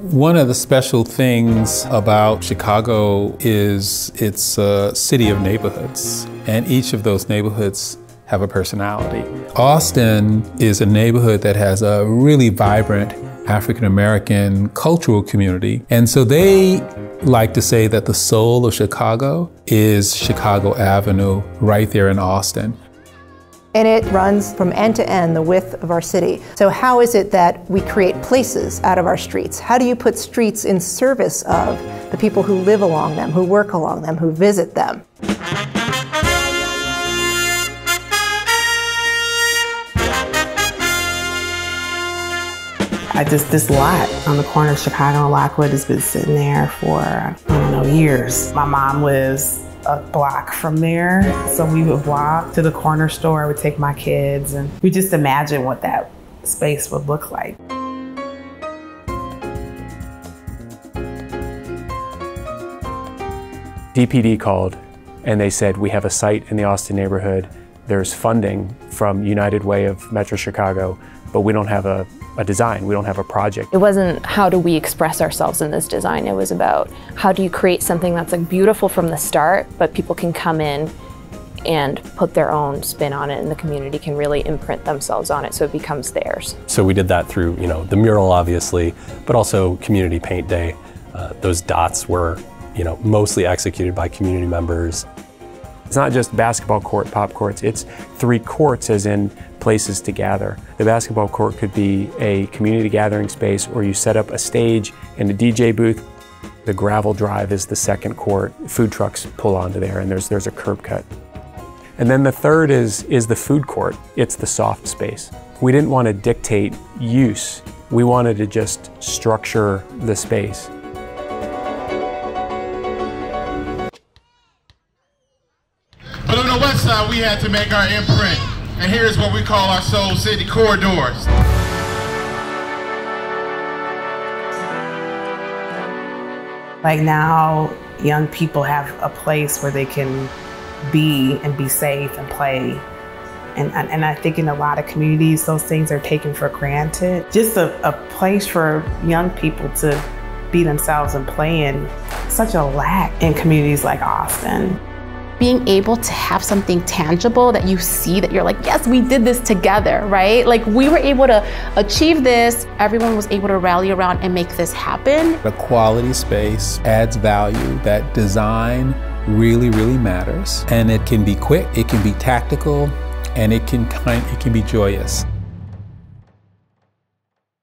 One of the special things about Chicago is it's a city of neighborhoods, and each of those neighborhoods have a personality. Austin is a neighborhood that has a really vibrant African American cultural community. And so they like to say that the soul of Chicago is Chicago Avenue right there in Austin. And it runs from end to end the width of our city. So, how is it that we create places out of our streets? How do you put streets in service of the people who live along them, who work along them, who visit them? I just, this lot on the corner of Chicago and Lockwood has been sitting there for, I don't know, years. My mom lives a block from there. So we would walk to the corner store, I would take my kids, and we just imagine what that space would look like. DPD called and they said, We have a site in the Austin neighborhood. There's funding from United Way of Metro Chicago, but we don't have a a design, we don't have a project. It wasn't how do we express ourselves in this design, it was about how do you create something that's like beautiful from the start, but people can come in and put their own spin on it and the community can really imprint themselves on it so it becomes theirs. So we did that through, you know, the mural obviously, but also community paint day. Uh, those dots were, you know, mostly executed by community members. It's not just basketball court, PopCourts, it's three courts as in places to gather. The basketball court could be a community gathering space or you set up a stage and a DJ booth. The gravel drive is the second court. Food trucks pull onto there and there's, there's a curb cut. And then the third is, is the food court. It's the soft space. We didn't want to dictate use. We wanted to just structure the space. West side, we had to make our imprint. And here's what we call our Soul City corridors. Like now, young people have a place where they can be and be safe and play. And, and, I think in a lot of communities, those things are taken for granted. Just a, a place for young people to be themselves and play in such a lack in communities like Austin being able to have something tangible that you see that you're like, yes, we did this together, right? Like we were able to achieve this. Everyone was able to rally around and make this happen. A quality space adds value. That design really, really matters. And it can be quick, it can be tactical, and it can kind it can be joyous.